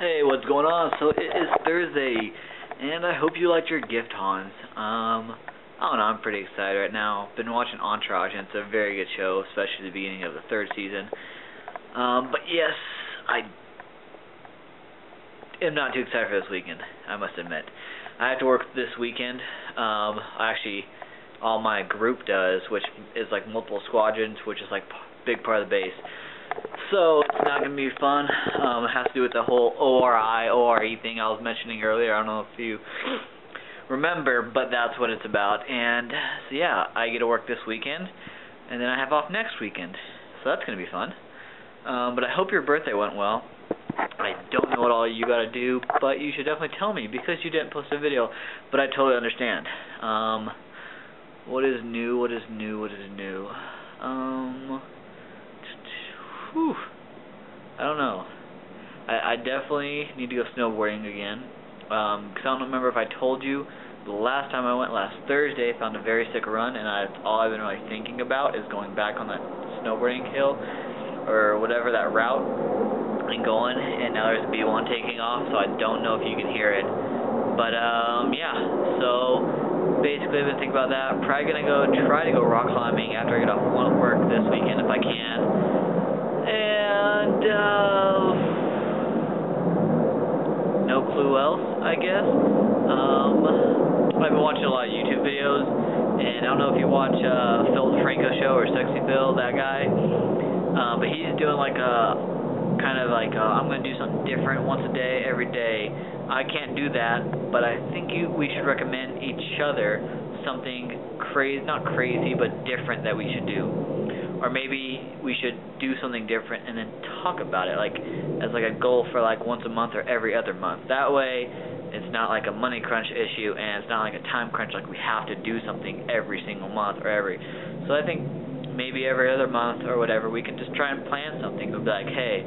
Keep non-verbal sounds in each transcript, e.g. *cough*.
Hey, what's going on? So it is Thursday, and I hope you liked your gift, Hans. Um, I don't know, I'm pretty excited right now. Been watching Entourage, and it's a very good show, especially the beginning of the third season. Um, but yes, I am not too excited for this weekend, I must admit. I have to work this weekend. Um, actually, all my group does, which is like multiple squadrons, which is like big part of the base. So it's not going to be fun. Um, it has to do with the whole ORI, ORE thing I was mentioning earlier. I don't know if you remember, but that's what it's about. And so yeah, I get to work this weekend, and then I have off next weekend. So that's going to be fun. Um, but I hope your birthday went well. I don't know what all you got to do, but you should definitely tell me because you didn't post a video. But I totally understand. Um, what is new? What is new? What is new? Um whew, I don't know. I, I definitely need to go snowboarding again. Um, cause I don't remember if I told you, the last time I went last Thursday, I found a very sick run, and I, all I've been really thinking about is going back on that snowboarding hill, or whatever that route, and going, and now there's a B1 taking off, so I don't know if you can hear it. But, um, yeah, so basically I've been thinking about that. Probably gonna go try to go rock climbing after I get off work this weekend if I can and uh, no clue else, I guess. Um, I've been watching a lot of YouTube videos, and I don't know if you watch uh, Phil DeFranco show or Sexy Phil, that guy, uh, but he's doing like a kind of like uh, I'm to do something different once a day, every day. I can't do that, but I think you we should recommend each other something crazy, not crazy, but different that we should do or maybe we should do something different and then talk about it like as like a goal for like once a month or every other month. That way it's not like a money crunch issue and it's not like a time crunch like we have to do something every single month or every so i think maybe every other month or whatever we can just try and plan something we'll be like hey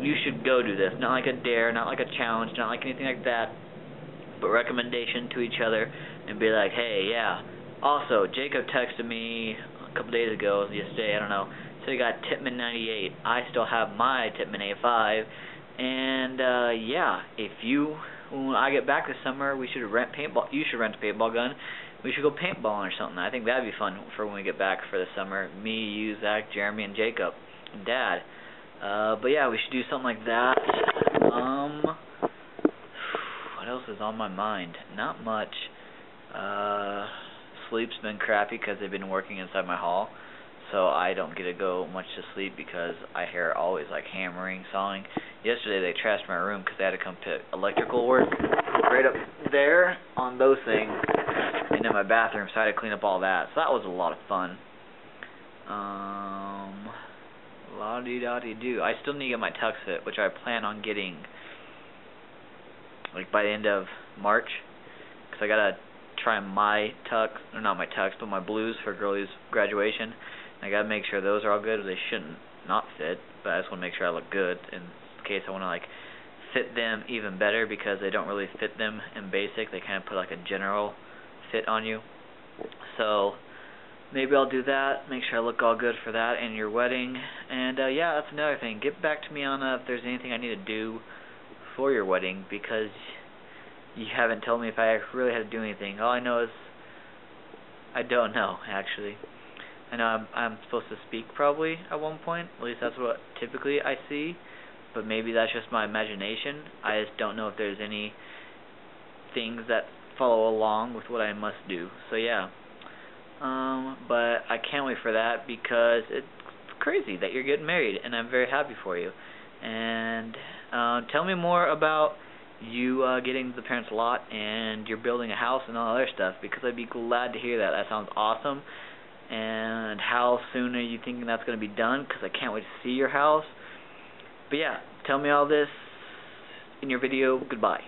you should go do this. Not like a dare not like a challenge not like anything like that but recommendation to each other and be like hey yeah. Also jacob texted me couple days ago, yesterday, I don't know. So he got Tippmann 98. I still have my Tippmann A5. And uh, yeah, if you when I get back this summer, we should rent paintball. You should rent a paintball gun. We should go paintballing or something. I think that'd be fun for when we get back for the summer. Me, you, Zach, Jeremy, and Jacob, and Dad. Uh, but yeah, we should do something like that. Um, *sighs* what else is on my mind? Not much. Uh sleep's been crappy because they've been working inside my hall. So I don't get to go much to sleep because I hear always like hammering, sawing. Yesterday they trashed my room because they had to come put electrical work right up there on those things and in my bathroom, so I had to clean up all that. So that was a lot of fun. Um, la di da di do. I still need to get my tux fit, which I plan on getting like by the end of March, because I gotta try my tux, or not my tux, but my blues for girlies graduation. I gotta make sure those are all good. They shouldn't not fit, but I just want to make sure I look good in case I want to like fit them even better because they don't really fit them in basic. They kind of put like a general fit on you. So maybe I'll do that. Make sure I look all good for that and your wedding. And uh, yeah, that's another thing. Get back to me on uh, if there's anything I need to do for your wedding because you haven't told me if I really had to do anything. All I know is I don't know actually. I know I'm I'm supposed to speak probably at one point. At least that's what typically I see. But maybe that's just my imagination. I just don't know if there's any things that follow along with what I must do. So yeah. Um, but I can't wait for that because it's crazy that you're getting married, and I'm very happy for you. And uh, tell me more about you uh, getting the parents' lot and you're building a house and all other stuff because I'd be glad to hear that. That sounds awesome. And how soon are you thinking that's going to be done? Because I can't wait to see your house. But yeah, tell me all this in your video. Goodbye.